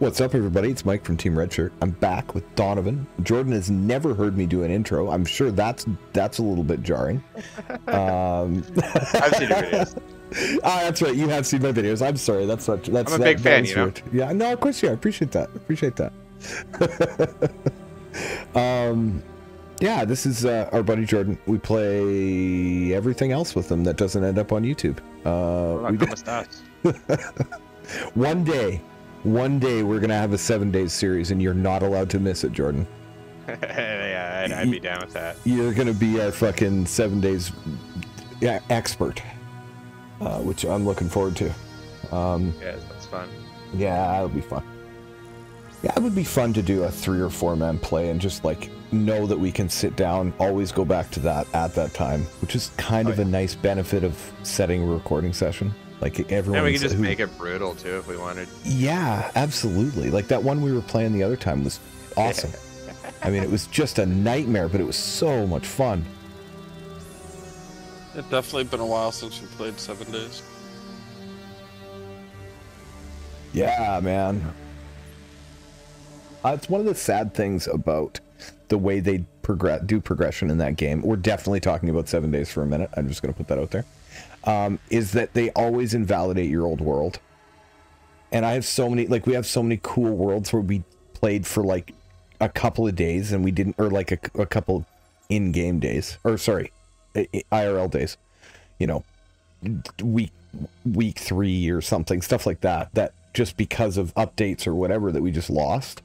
What's up, everybody? It's Mike from Team Redshirt. I'm back with Donovan. Jordan has never heard me do an intro. I'm sure that's that's a little bit jarring. Um, I've seen your videos. ah, that's right. You have seen my videos. I'm sorry. That's such. That's I'm a that- big fan, you know? weird. Yeah, no, of course you are. I appreciate that. Appreciate that. um, yeah, this is uh, our buddy Jordan. We play everything else with him that doesn't end up on YouTube. Uh, we come with us. one day, one day we're gonna have a seven days series, and you're not allowed to miss it, Jordan. yeah, I'd, I'd be down with that. You're gonna be our fucking seven days expert, uh, which I'm looking forward to. Um, Yeah, that's fun. yeah, that'll be fun. Yeah, it would be fun to do a three or four man play and just like know that we can sit down, always go back to that at that time, which is kind Oh, of a nice benefit of setting a recording session. Like everyone, And we could just make it brutal too if we wanted. Yeah, absolutely. Like that one we were playing the other time was awesome. I mean, it was just a nightmare, but it was so much fun. It's definitely been a while since we played Seven Days. Yeah, man. Uh, it's one of the sad things about the way they progress do progression in that game. We're definitely talking about Seven Days for a minute. I'm just going to put that out there. Um, is that they always invalidate your old world, and I have so many like we have so many cool worlds where we played for like a couple of days and we didn't, or like a, a couple in-game days, or sorry, IRL days. You know, week week three or something, stuff like that. That just because of updates or whatever that we just lost.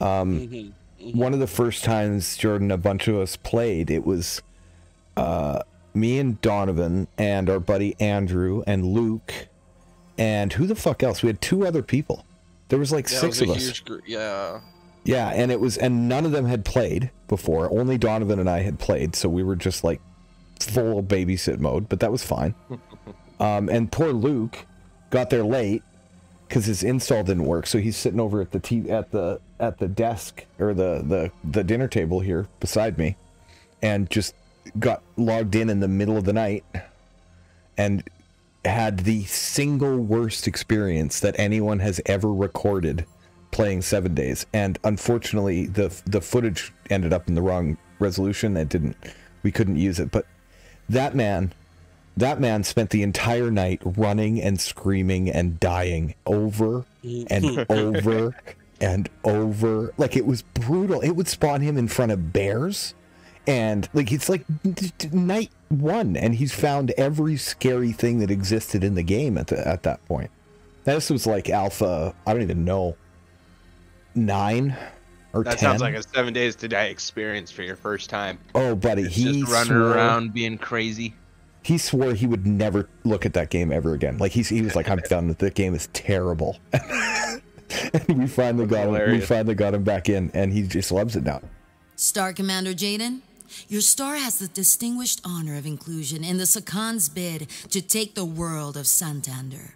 Um, Mm-hmm. one of the first times Jordan, a bunch of us played, it was uh, me and Donovan and our buddy Andrew and Luke and who the fuck else? We had two other people. There was like Yeah, six it of us. yeah. Yeah, and it was, and none of them had played before. Only Donovan and I had played, so we were just like full babysit mode. But that was fine. um, and poor Luke got there late because his install didn't work. So he's sitting over at the t- at the at the desk or the the the dinner table here beside me, and just got logged in in the middle of the night, and had the single worst experience that anyone has ever recorded playing seven days. And unfortunately the the footage ended up in the wrong resolution. It didn't we couldn't use it. But that man that man spent the entire night running and screaming and dying over and over and over. Like it was brutal. It would spawn him in front of bears and like it's like d- d- night one and he's found every scary thing that existed in the game at the, at that point. This was like alpha i don't even know nine or That 10 sounds like a seven days to die experience for your first time. oh buddy It's he just running swore, around being crazy. he swore he would never look at that game ever again. Like he's, he was like i'm done with the game is terrible. And we finally got him we finally got him back in and he just loves it now. Star Commander Jaden, your star has the distinguished honor of inclusion in the saKhan's bid to take the world of Santander.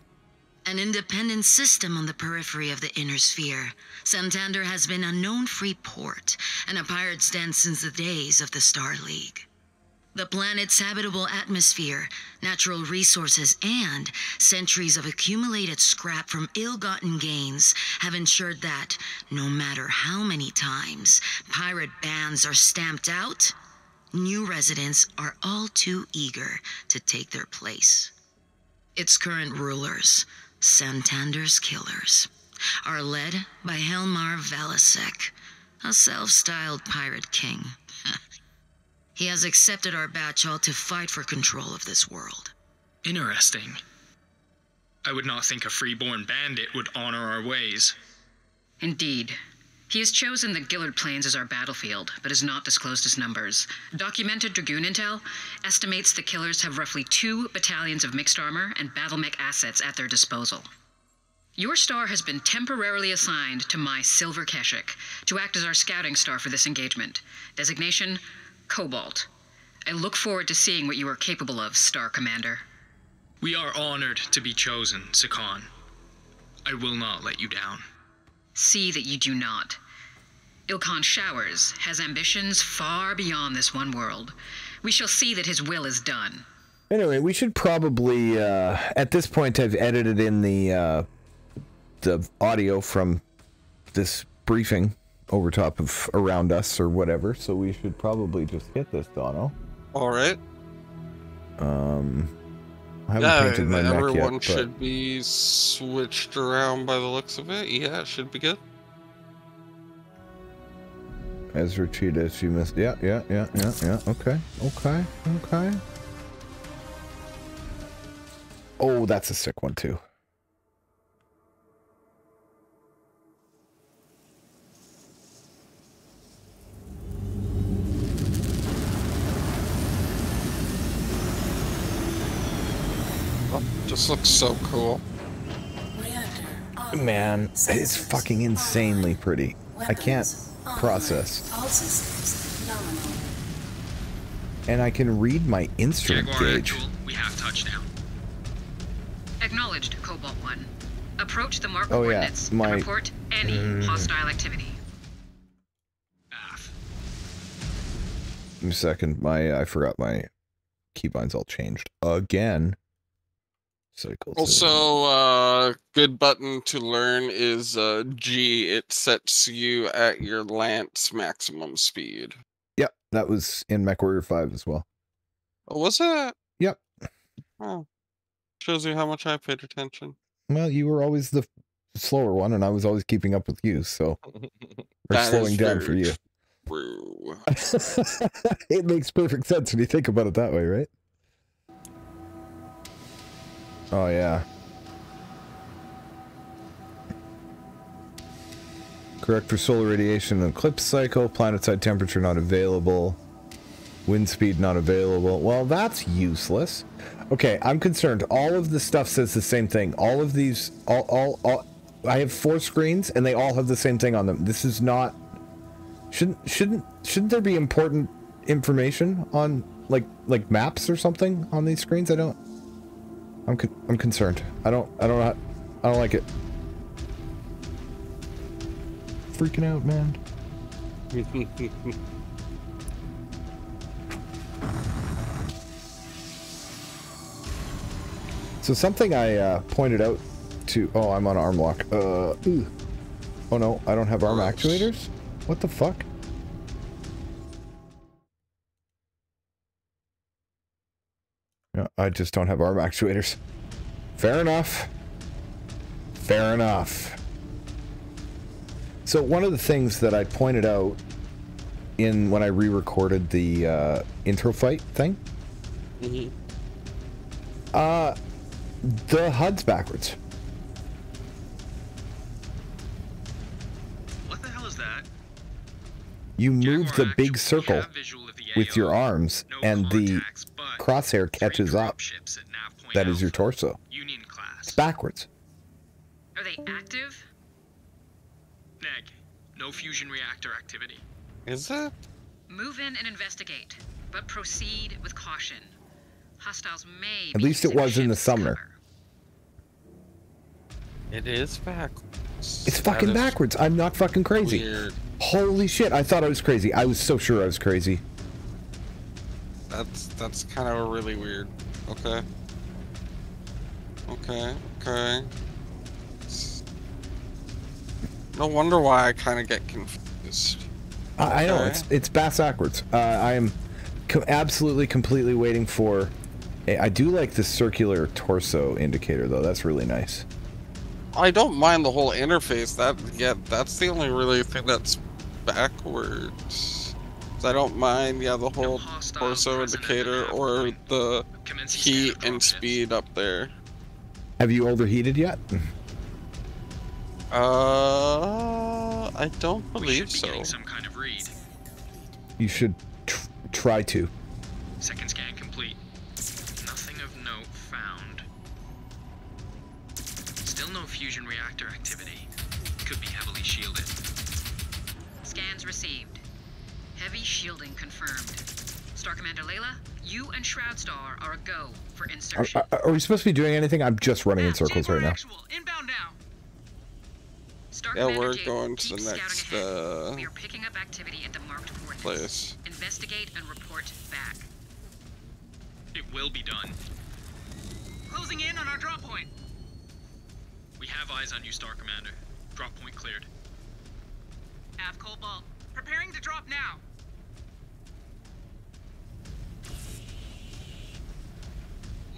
An independent system on the periphery of the inner sphere, Santander has been a known free port and a pirate's den since the days of the Star League. The planet's habitable atmosphere, natural resources, and centuries of accumulated scrap from ill gotten gains have ensured that, no matter how many times pirate bands are stamped out, new residents are all too eager to take their place. Its current rulers, Santander's Killers, are led by Helmar Valasek, a self styled pirate king. He has accepted our batchall to fight for control of this world. Interesting. I would not think a freeborn bandit would honor our ways. Indeed. He has chosen the Gillard Plains as our battlefield, but has not disclosed his numbers. Documented Dragoon intel estimates the killers have roughly two battalions of mixed armor and battle mech assets at their disposal. Your star has been temporarily assigned to my Silver Keshik to act as our scouting star for this engagement. Designation Cobalt. I look forward to seeing what you are capable of, Star Commander. We are honored to be chosen, saKhan. I will not let you down. See that you do not. Ilkhan Showers has ambitions far beyond this one world. We shall see that his will is done. Anyway, we should probably uh, at this point have edited in the uh, the audio from this briefing over top of around us or whatever, so we should probably just get this, Dono. All right. Um, I haven't Yeah, painted my neck everyone yet, but should be switched around by the looks of it. Yeah, it should be good. Ezra Cheetah, you missed. Yeah, yeah, yeah, yeah, yeah. Okay, okay, okay. Oh, that's a sick one too. Oh, just looks so cool. Man, it's fucking insanely pretty. I can't process. All systems nominal. And I can read my instrument Jaguar gauge. actual, we have touchdown. Acknowledged, Cobalt 1. Approach the marker Oh, yeah, coordinates my- and report any Mm. hostile activity. Aff. Give me a second, my I forgot my keybinds all changed again. To- Also, uh, good button to learn is uh, G. It sets you at your lance maximum speed. Yep, that was in MechWarrior 5 as well. Oh, was it? Yep. Oh, shows you how much I paid attention. Well, you were always the slower one, and I was always keeping up with you, so is slowing down for you. True. it makes perfect sense when you think about it that way, right? Oh yeah. Correct for solar radiation and eclipse cycle. Planet side temperature not available. Wind speed not available. Well, that's useless. Okay, I'm concerned. All of the stuff says the same thing. All of these, all, all, all. I have four screens, and they all have the same thing on them. This is not. Shouldn't shouldn't shouldn't there be important information on like like maps or something on these screens? I don't. I'm con- I'm concerned. I don't I don't I don't like it. Freaking out, man. So something I uh, pointed out to oh I'm on arm lock. Uh, oh no, I don't have arm Gross. actuators. What the fuck? Yeah, I just don't have arm actuators. Fair enough. Fair enough. So one of the things that I pointed out in when I re-recorded the uh, intro fight thing, Mhm. uh, the HUD's backwards. What the hell is that? You move Jaguar the big circle have visual of the with your arms, No and the contacts, but crosshair catches up. ships at nav point That is your torso. Union class. It's backwards. Are they active? Neg. No fusion reactor activity. Is it? Move in and investigate, but proceed with caution. Hostiles may At be least it was in the summer. cover. It is backwards. It's fucking backwards. I'm not fucking crazy. Weird. Holy shit, I thought I was crazy. I was so sure I was crazy. That's that's kind of really weird. Okay. Okay. Okay. It's- No wonder why I kind of get confused. I, I know it's it's bass backwards. Uh, I am co- absolutely completely waiting for. I I do like the circular torso indicator though. That's really nice. I don't mind the whole interface. That yeah, that's the only really thing that's backwards. I don't mind yeah the whole hostile torso present at the indicator or the heat and speed up there. Have you overheated yet? Uh, I don't We believe should be so. some kind of read. You should tr- try to. Are, are we supposed to be doing anything? I'm just running in circles right now. Inbound now. Star Yeah, we're going to the next, uh, We are picking up activity at the marked coordinates. Place. Investigate and report back. It will be done. Closing in on our drop point. We have eyes on you, Star Commander. Drop point cleared. Av Cobalt, preparing to drop now.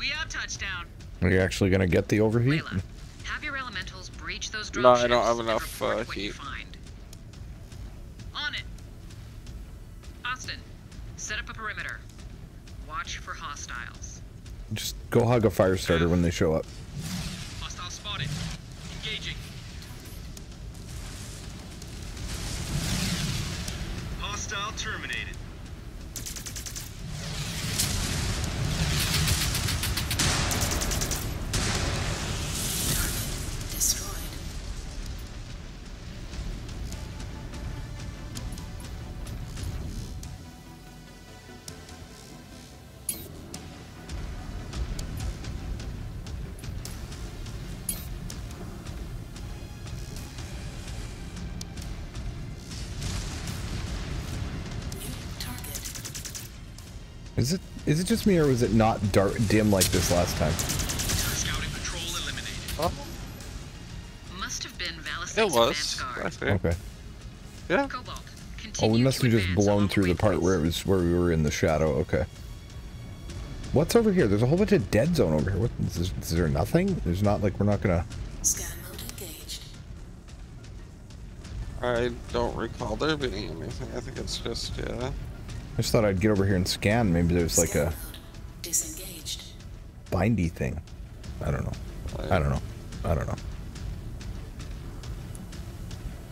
We have touchdown. Are you actually gonna get the overheat? Layla, have your elementals breach those drop No, I don't have enough, uh, heat. find. On it. Austin, set up a perimeter. Watch for hostiles. Just go hug a fire starter when they show up. Is it is it just me or was it not dark dim like this last time? Scouting patrol eliminated. Oh, Must have been it Valasek's was. advanced I guard. Okay. Yeah. Cobalt, Oh, we must have just blown through the part waypoints. where it was where we were in the shadow. Okay. What's over here? There's a whole bunch of dead zone over here. What is, is, is there nothing? There's not like we're not gonna. Scan mode engaged. I don't recall there being anything. I think it's just yeah. I just thought I'd get over here and scan. Maybe there's like a disengaged. bindy thing. I don't know. I don't know. I don't know.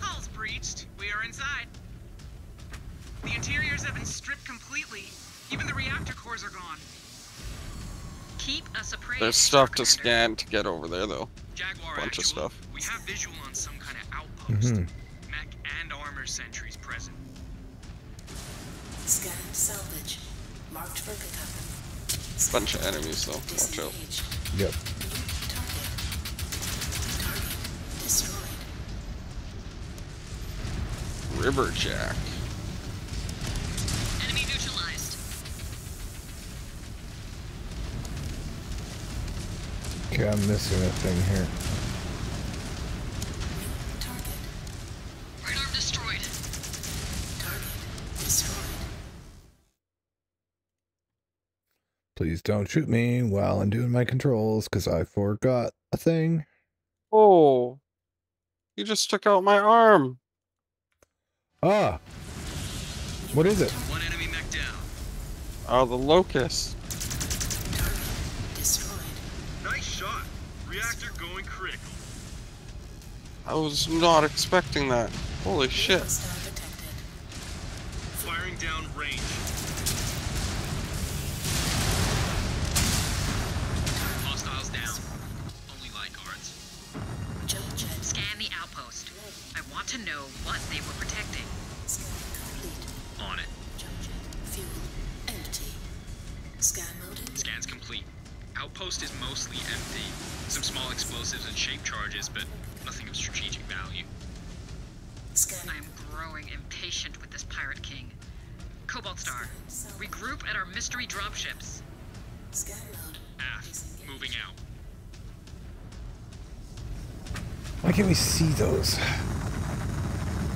Hull's breached. We are inside. The interiors have been stripped completely. Even the reactor cores are gone. Keep us appraised. There's stuff to scan to get over there though. Jaguar Bunch of stuff. We have visual on some kind of outpost. Mhm. Mech and armor sentries present. Scan salvage. Marked for pickup. Bunch of enemies though. Watch out. Yep. New target. Target destroyed. Riverjack. Enemy neutralized. Okay, I'm missing a thing here. Please don't shoot me while I'm doing my controls, because I forgot a thing. Oh, you just took out my arm. Ah! What is it? One enemy mech down. Oh, the locust. Destroyed. Nice shot. Reactor going critical. I was not expecting that. Holy shit. Firing down range. Outpost. I want to know what they were protecting. Scan complete. On it. Jump. Fuel empty. Scan mode engaged. Scans complete. Outpost is mostly empty. Some small explosives and shape charges, but nothing of strategic value. Scan. I am growing impatient with this Pirate King. Cobalt Star, regroup at our mystery dropships. Scan mode. Aff. Moving out. Why can't we see those?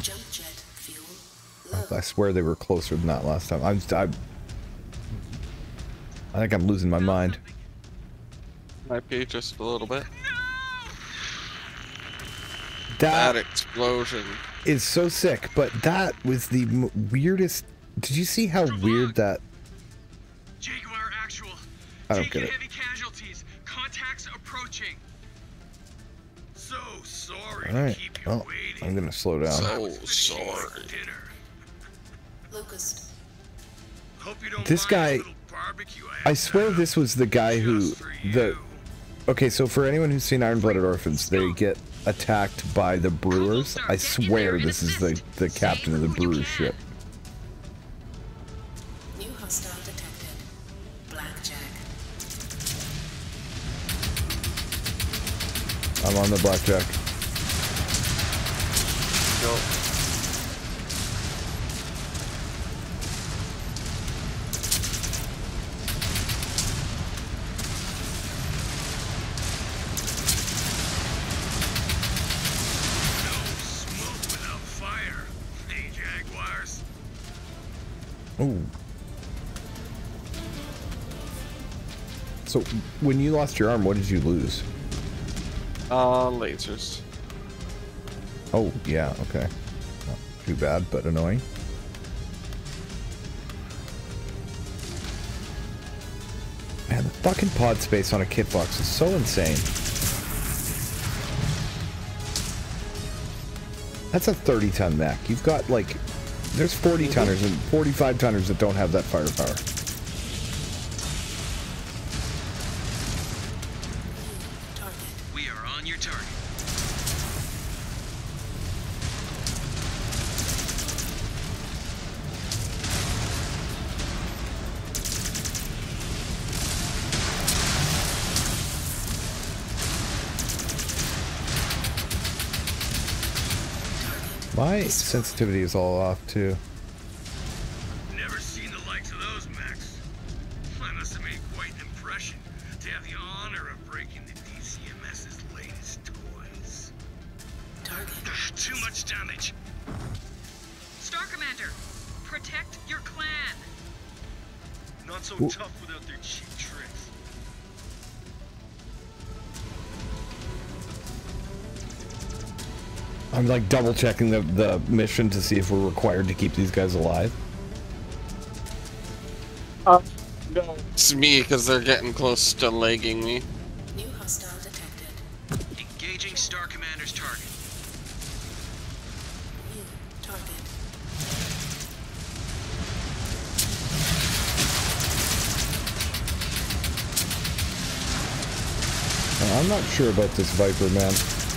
Jump jet. Fuel. I swear they were closer than that last time. I'm, I'm I think I'm losing my mind. Might be just a little bit. That That explosion. is so sick, but that was the m- weirdest. Did you see how weird that? Jaguar actual. I don't Taking get it. Sorry All right. to keep you Well, waiting. I'm gonna slow down. So oh, sorry. Dinner. Locust. Hope you don't This guy- a barbecue I swear this was the guy who the. Okay, so for anyone who's seen Iron Blooded Orphans, they get attacked by the Brewers. I swear this is the the captain of the Brewers ship. New hostile detected. Blackjack. I'm on the blackjack go. So, when you lost your arm, what did you lose? Uh, lasers. Oh, yeah, okay. Not too bad, but annoying. Man, the fucking pod space on a Kit Fox is so insane. That's a 30 ton mech. You've got like, there's 40 tonners and 45 tonners that don't have that firepower. My sensitivity is all off too. Like double checking the, the mission to see if we're required to keep these guys alive. It's me because they're getting close to legging me. New hostile detected. Engaging Star Commander's target. New target. Uh, I'm not sure about this Viper, man.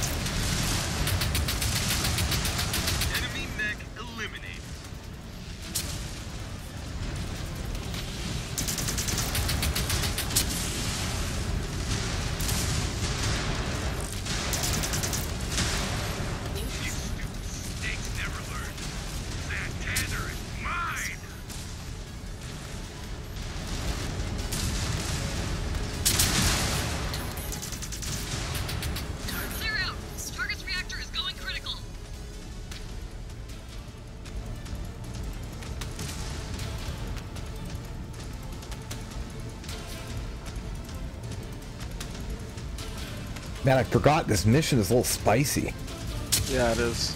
Man, I forgot this mission is a little spicy. Yeah, it is.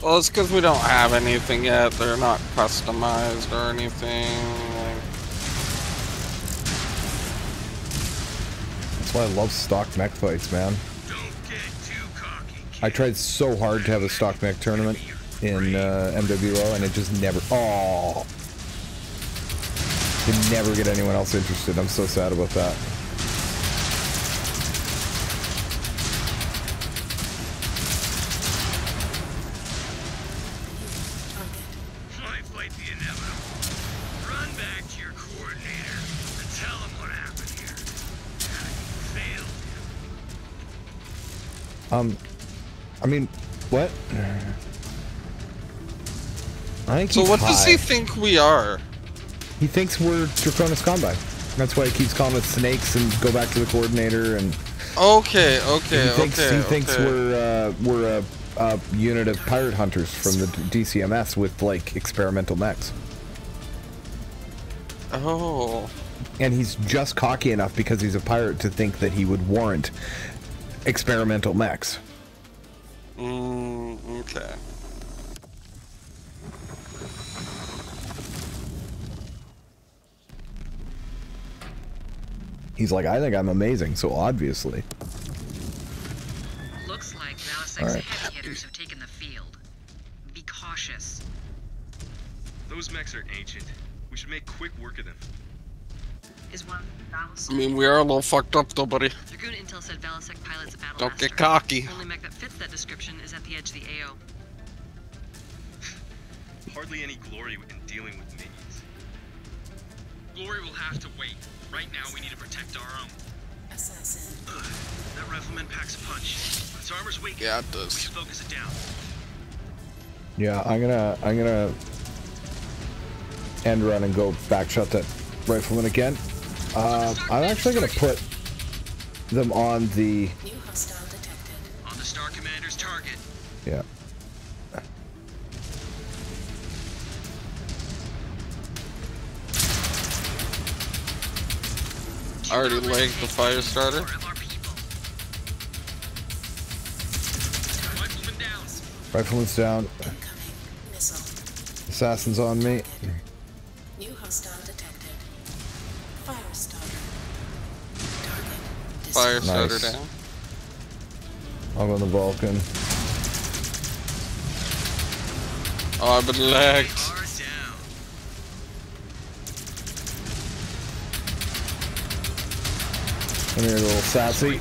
Well, it's because we don't have anything yet. They're not customized or anything. Like, That's why I love stock mech fights, man. Don't get too cocky, I tried so hard to have a stock mech tournament in uh, MWO, and it just never. Oh, could never get anyone else interested. I'm so sad about that. What? I think so what does he think we are? He thinks we're Draconis Combine. That's why he keeps calling us snakes and go back to the coordinator and Okay, okay, he thinks okay. he thinks okay. we're uh, we're a, a unit of pirate hunters from the DCMS with like experimental mechs. Oh. And he's just cocky enough because he's a pirate to think that he would warrant experimental mechs. Mm, okay. He's like, I think I'm amazing, so obviously. Looks like Valasek's Alright. heavy hitters have taken the field. Be cautious. Those mechs are ancient. We should make quick work of them. Is one Valasek? I mean, we are a little fucked up though, buddy. Dragoon Intel said Valasek pilots a battle Don't get master. cocky. Only mech that fits that description is at the edge of the AO. Hardly any glory in dealing with minions. Glory will have to wait. Right now, we need to protect our own. Assassin. Ugh, that rifleman packs a punch. His armor's weak. Yeah, it We does. should focus it down. Yeah, I'm gonna I'm gonna end run and go back shot that rifleman again. Uh, I'm actually going to put them on the... On the Star Commander's target. Yeah. I already lagged the fire starter. Rifleman's down. Assassin's on me. Fire disabled. starter Nice. down. I'm on the Vulcan. Oh, I've been lagged. Come here, little sassy.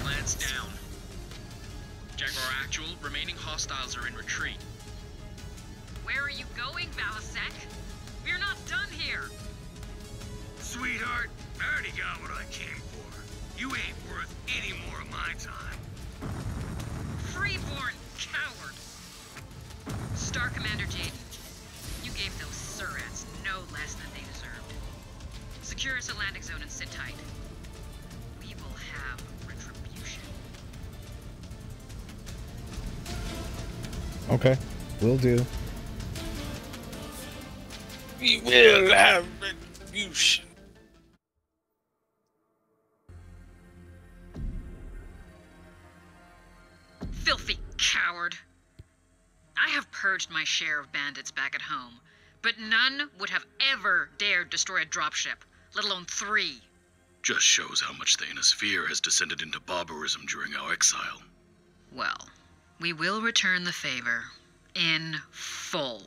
Okay, will do. We will have retribution. Filthy coward. I have purged my share of bandits back at home, but none would have ever dared destroy a dropship, let alone three. Just shows how much the inner sphere has descended into barbarism during our exile. Well, we will return the favor in full.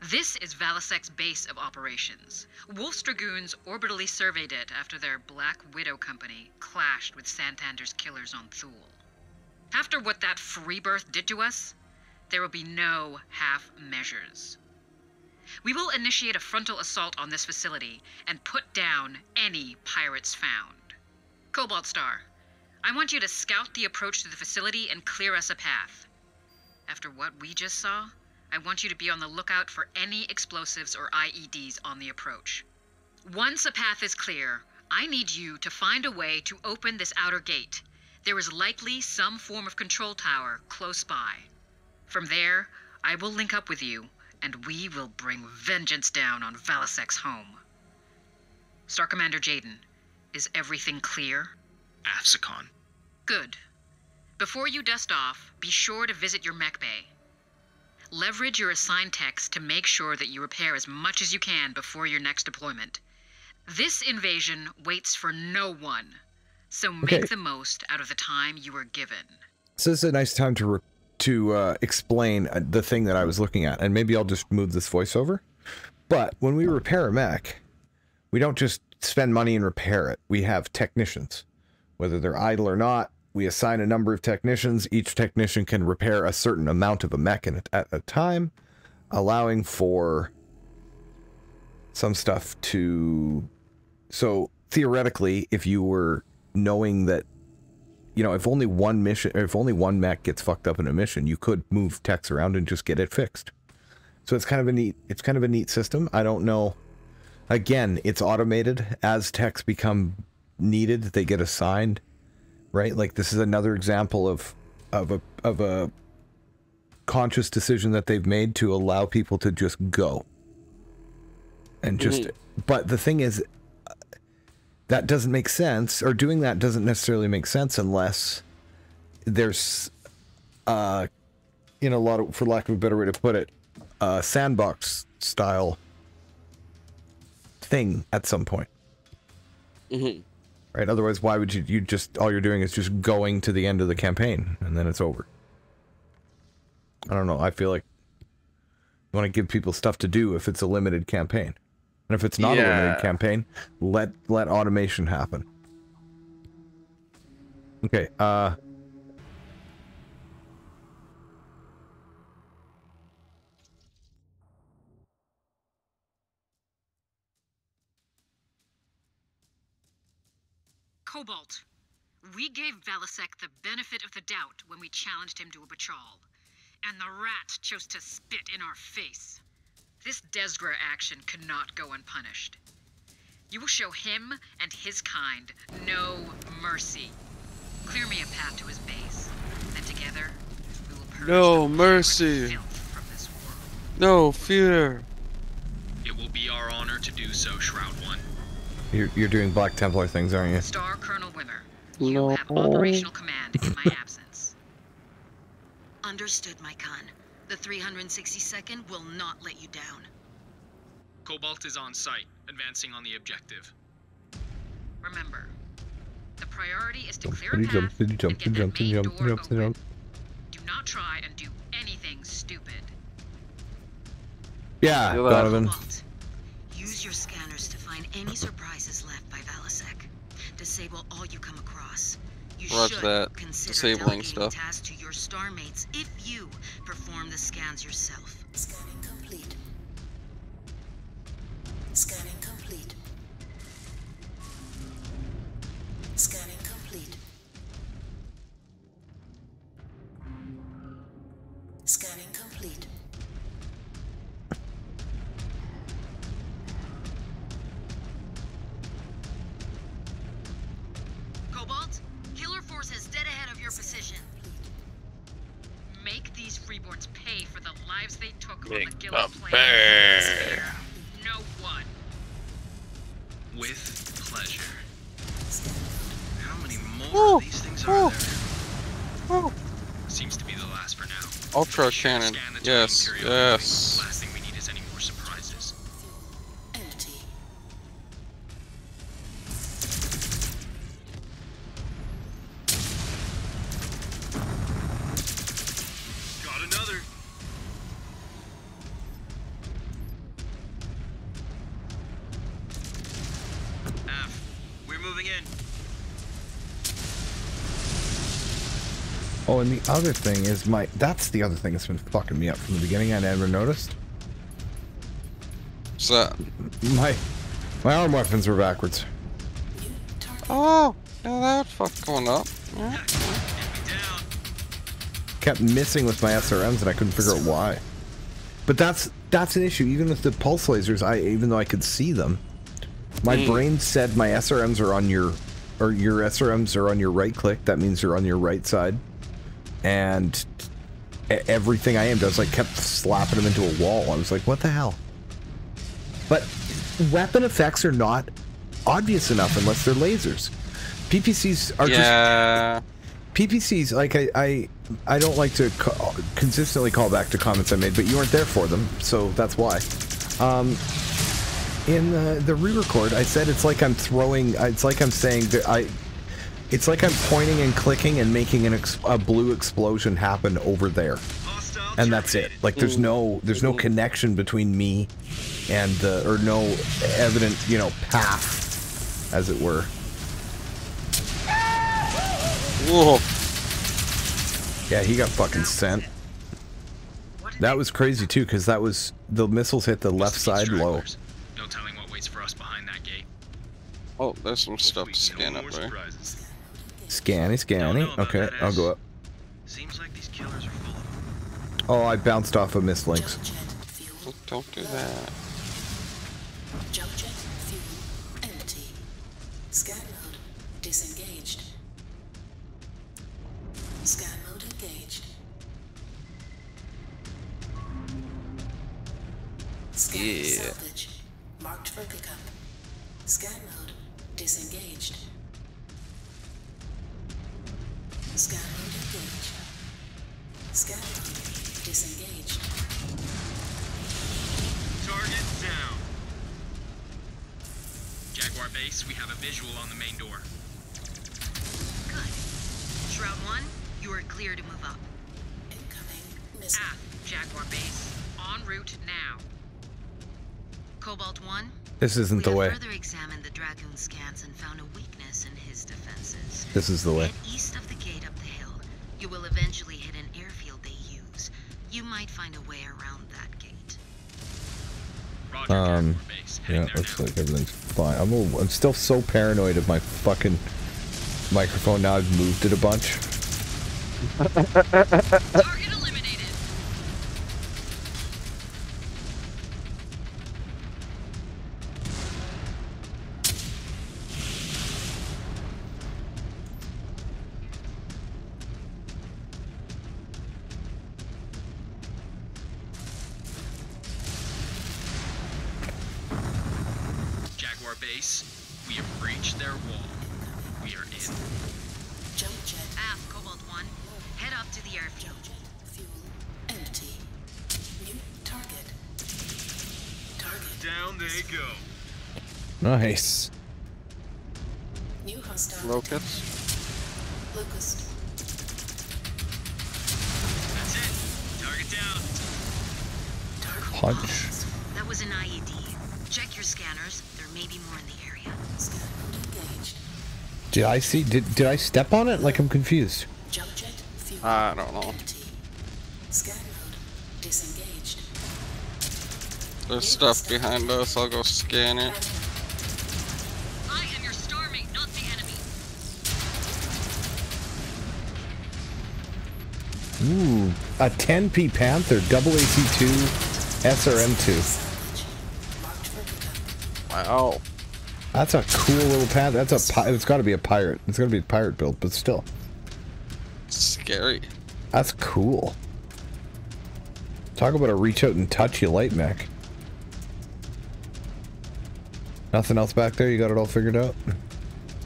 This is Valasek's base of operations. Wolf's Dragoons orbitally surveyed it after their Black Widow company clashed with Santander's killers on Thule. After what that free birth did to us, there will be no half measures. We will initiate a frontal assault on this facility and put down any pirates found. Cobalt Star, I want you to scout the approach to the facility and clear us a path. After what we just saw, I want you to be on the lookout for any explosives or IEDs on the approach. Once a path is clear, I need you to find a way to open this outer gate. There is likely some form of control tower close by. From there, I will link up with you, and we will bring vengeance down on Valasek's home. Star Commander Jaden, is everything clear? AFSICON. Good. Before you dust off, be sure to visit your mech bay. Leverage your assigned techs to make sure that you repair as much as you can before your next deployment. This invasion waits for no one, so make Okay. the most out of the time you are given. So this is a nice time to re- to uh, explain uh, the thing that I was looking at, and maybe I'll just move this voiceover. But when we repair a mech, we don't just spend money and repair it. We have technicians, whether they're idle or not. We assign a number of technicians. Each technician can repair a certain amount of a mech at a time, allowing for some stuff to. So theoretically, if you were knowing that you know, if only one mission, if only one mech gets fucked up in a mission, you could move techs around and just get it fixed. So it's kind of a neat, it's kind of a neat system. I don't know. Again, it's automated as techs become needed, they get assigned, right? Like this is another example of of a of a conscious decision that they've made to allow people to just go. And just, but the thing is, that doesn't make sense or doing that doesn't necessarily make sense unless there's uh in a lot of for lack of a better way to put it a sandbox style thing at some point Mhm. Right? Otherwise why would you you just all you're doing is just going to the end of the campaign and then it's over. I don't know. I feel like you want to give people stuff to do if it's a limited campaign. And if it's not a limited campaign let let automation happen. Okay uh Cobalt, we gave Valasek the benefit of the doubt when we challenged him to a patrol, and the rat chose to spit in our face. This dezgra action cannot go unpunished. You will show him and his kind no mercy. Clear me a path to his base, and together we will purge No the mercy. filth from this world. No fear. It will be our honor to do so, Shroud One. You're, you're doing Black Templar things, aren't you? Star Colonel Wimmer. You No. have operational command in my absence. Understood, my Khan. The 362nd will not let you down. Cobalt is on site, advancing on the objective. Remember, the priority is to clear Did a you jump? path jump? and Did you get jump? that Did main jump? Door jump? Open. jump? Do not try and do anything stupid. Yeah, Feel. Uh, Donovan. Vault. Use your scanners to find any surprises left by Valasek. Disable all you come across. You Roger should that. consider Disabling stuff. tasks to your star mates if you perform the scans yourself. Scanning complete. Scanning woo. Seems to be the last for now. Ultra Make sure to cannon. scan Yes, periodically. yes. And the other thing is my. That's the other thing that's been fucking me up from the beginning. I never noticed. What's that? My my arm weapons were backwards. Oh, yeah, that fuck going up. Yeah. Get me down. Kept missing with my SRMs, and I couldn't figure out why. But that's that's an issue. Even with the pulse lasers, I even though I could see them, my Mm. brain said my SRMs are on your, or your SRMs are on your right click. That means they're on your right side, and everything I aimed, I was like kept slapping them into a wall. I was like, what the hell? But weapon effects are not obvious enough unless they're lasers. PPCs are just Yeah. PPCs, like I, I, I don't like to ca- consistently call back to comments I made, but you weren't there for them, so that's why. Um, in the, the re-record, I said it's like I'm throwing. It's like I'm saying that I. It's like I'm pointing and clicking and making an ex- a blue explosion happen over there, and that's it. Like there's no there's no connection between me and the or no evident you know path, as it were. Whoa. Yeah, he got fucking sent. That was crazy too, because that was the missiles hit the left side low. Stragglers. No telling what waits for us behind that gate. Oh, there's some stuff to scan up more there. Surprises. Scanny, scanny. Okay, I'll go up. Seems like these killers are full of Oh, I bounced off of missed links. Jump jet fuel. Don't do that. Jet fuel empty. Scan mode disengaged. Scan mode engaged. Scan Yeah. salvage. Marked for pickup. Scan mode disengaged. Scan mode engaged. Scan mode disengaged. Target down. Jaguar base, we have a visual on the main door. Good. Shroud 1, you are clear to move up. Incoming missile. Aff, Jaguar base. En route now. Cobalt 1, This isn't we the have way. further examined the Dragoon scans and found a weakness in his defenses. This is the way. Head east of the gate up the hill. You will eventually hit an airfield they use. You might find a way around that gate. Roger, Um, base. Heading Yeah, there looks now. like everything's fine. I'm, a little, I'm still so paranoid of my fucking microphone. Now I've moved it a bunch. Locust. That's it. Target down. Target. Punch. That was an IED. Check your scanners. There may be more in the area. Scan engaged. Did I see? Did did I step on it? Like I'm confused. Jump jet. Fuel I don't know. Scan mode disengaged. There's stuff behind us. I'll go scan it. Ooh, a 10p Panther, double AC2, SRM2. Salvage. Marked for pickup. Wow. That's a cool little Panther. That's a pi- it's got to be a pirate. It's got to be a pirate build, but still, Scary. that's cool. Talk about a reach out and touch you light mech. Nothing else back there. You got it all figured out.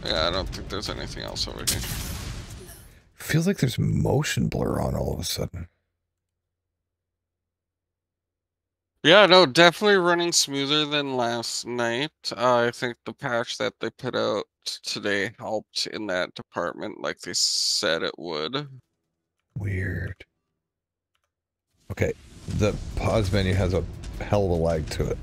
Yeah, I don't think there's anything else over here. Feels like there's motion blur on all of a sudden. Yeah, no, definitely running smoother than last night. Uh, I think the patch that they put out today helped in that department, like they said it would. Weird. Okay, the pause menu has a hell of a lag to it.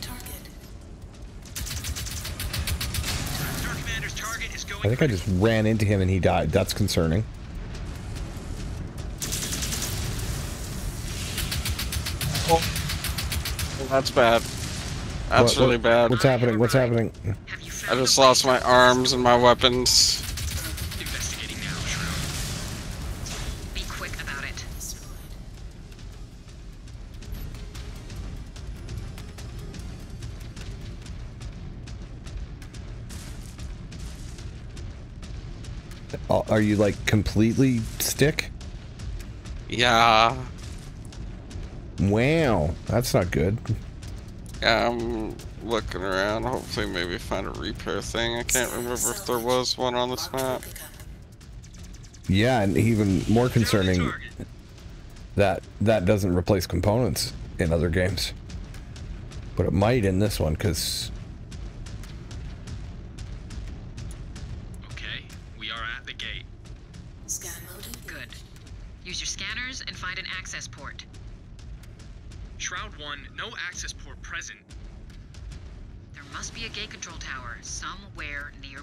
Target. Star Commander's target is going I think I just ran into him and he died. That's concerning. Oh, That's bad. That's What- really bad. What's happening? What's happening? Have you I just lost my arms and my weapons. investigating now, Shroud. Be quick about it. Destroyed. Oh, Are you like completely stick? Yeah. Wow, that's not good. Yeah, I'm looking around. Hopefully, maybe find a repair thing. I can't remember if there was one on this map. Yeah, and even more concerning that that doesn't replace components in other games. But it might in this one, because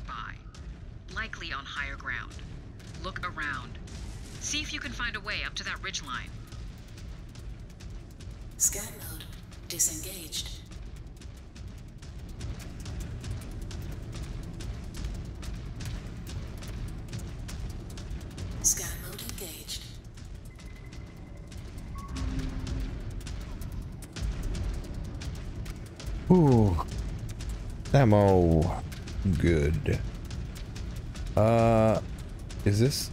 nearby. Likely on higher ground. Look around. See if you can find a way up to that ridgeline. Scan mode disengaged. Scan mode engaged. ooh, ammo, good. Uh, is this?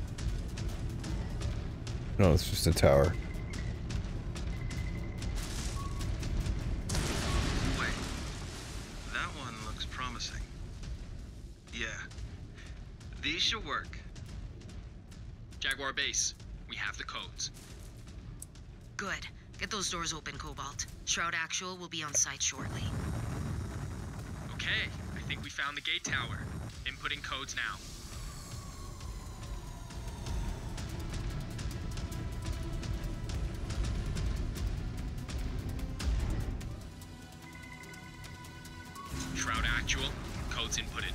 No, it's just a tower. Wait, that one looks promising. Yeah, these should work. Jaguar base, we have the codes. Good. Get those doors open, Cobalt. Shroud Actual will be on site shortly. Okay, I think we found the gate tower. Inputting codes now. Shroud Actual, codes inputted.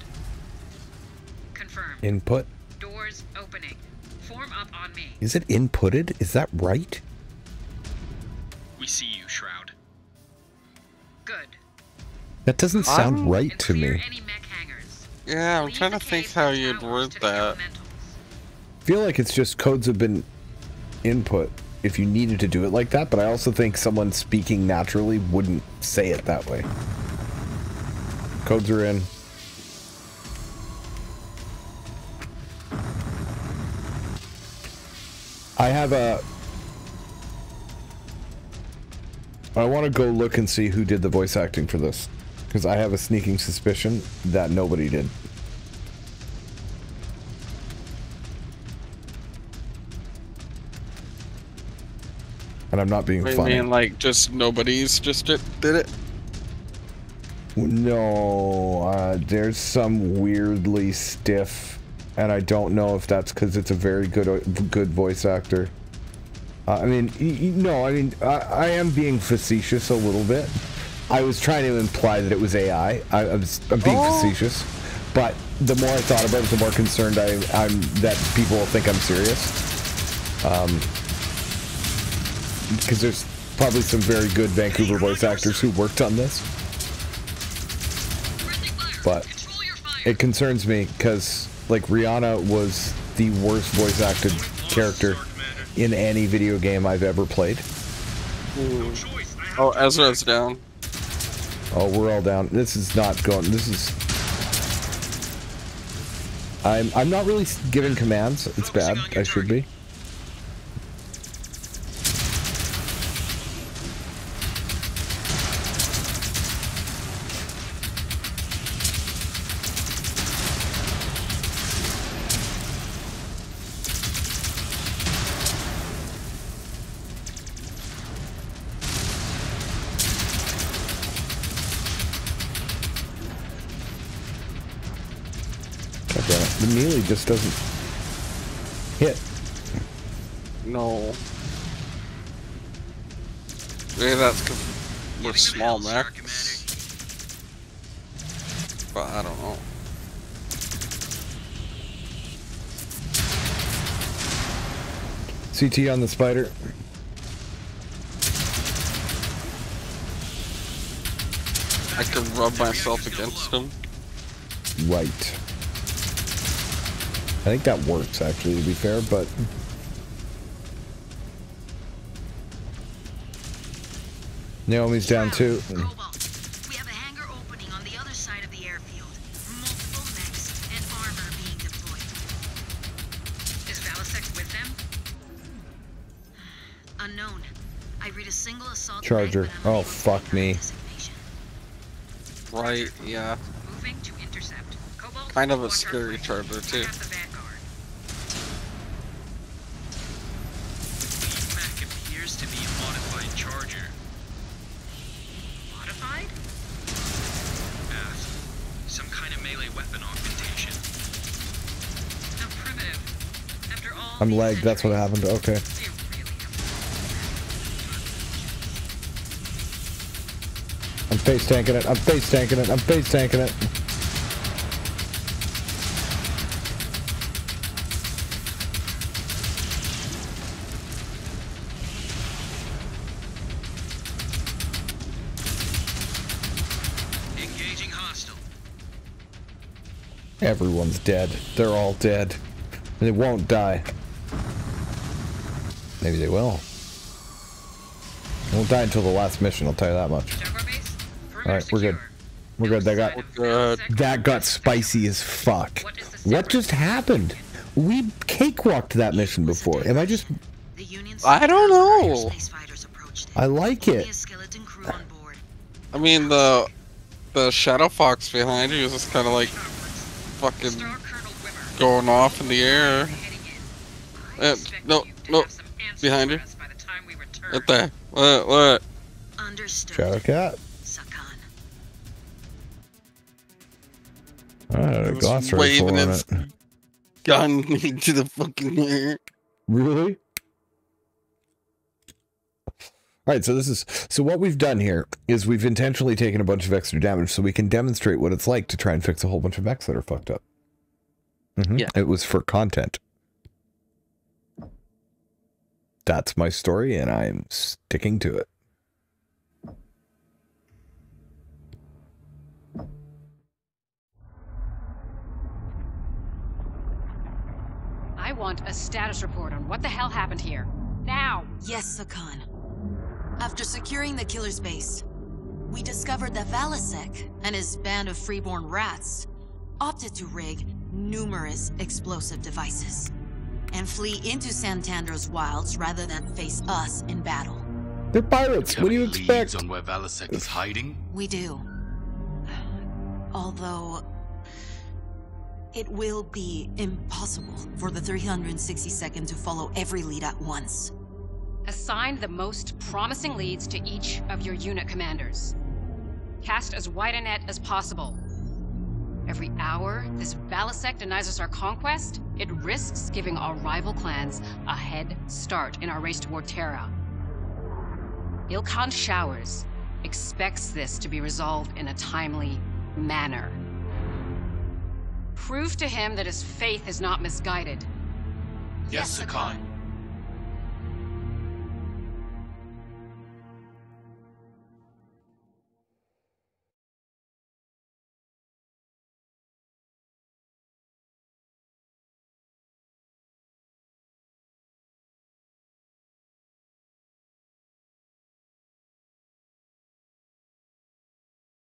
Confirmed. Input. Doors opening. Form up on me. Is it inputted? Is that right? We see you, Shroud. Good. That doesn't sound I'm- right to clear me. Any mech hangars. Yeah, I'm trying to think how you'd word that. I feel like it's just codes have been input if you needed to do it like that, but I also think someone speaking naturally wouldn't say it that way. Codes are in. I have a. I want to go look and see who did the voice acting for this. Because I have a sneaking suspicion that nobody did. And I'm not being I funny. mean, like, just nobody's just did, did it. No, uh, there's some weirdly stiff, and I don't know if that's because it's a very good good voice actor. Uh, I mean, no, I mean, I, I am being facetious a little bit. I was trying to imply that it was AI. I, I was I'm being Oh. facetious, but the more I thought about it, the more concerned I, I'm that people will think I'm serious. Um, because there's probably some very good Vancouver voice actors who worked on this. But it concerns me because like Rihanna was the worst voice acted character in any video game I've ever played. Oh, Ezra's down. Oh, we're all down. This is not going. This is. I'm I'm not really giving commands. It's bad. I should be. Doesn't hit. No. Maybe that's 'cause we're small mechs. But I don't know. CT on the spider. I can rub myself against him. Right. I think that works actually, to be fair, but Naomi's down too. Cobalt, we have a hangar opening on the other side of the airfield. Multiple mechs and armor being deployed. Is Valasek with them? Unknown. I read a single assault Charger. tank, but I'm Oh fuck me. Right, yeah. Moving to intercept. Cobalt, Kind of a scary flank. charger, too. I'm lagged, that's what happened. Okay. they really have I'm face tanking it. I'm face tanking it. I'm face tanking it. Engaging hostile. Everyone's dead. They're all dead. They won't die. Maybe they will. They won't die until the last mission, I'll tell you that much. Alright, we're good. We're good. That got Good. that got spicy as fuck. What is the What just happened? We cakewalked that mission before. Am I just I don't know. space fighters approached it. I like it. a skeleton crew on board. I mean, the the Shadow Fox behind you is just kind of like fucking Star Colonel Wimmer. going off in the air. Heading in. Uh, no, no, have some answers behind for you. us by the time we return. What the? What? What? Understood. Shadow Cat. Alright, a Just Gauss rifle waving on his it. gun into the fucking air. Really? All right, so this is so what we've done here is we've intentionally taken a bunch of extra damage so we can demonstrate what it's like to try and fix a whole bunch of mechs that are fucked up. Mhm. Yeah. It was for content. That's my story and I'm sticking to it. I want a status report on what the hell happened here. Now! Yes, saKhan. After securing the killer's base, we discovered that Valasek and his band of freeborn rats opted to rig numerous explosive devices and flee into Santander's wilds rather than face us in battle. They're pirates. What do you expect? on where Valasek is hiding? We do. Although it will be impossible for the 362nd to follow every lead at once. Assign the most promising leads to each of your unit commanders. Cast as wide a net as possible. Every hour this Valasek denies us our conquest, it risks giving our rival clans a head start in our race toward Terra. Ilkhan Showers expects this to be resolved in a timely manner. Prove to him that his faith is not misguided. Yes, saKhan.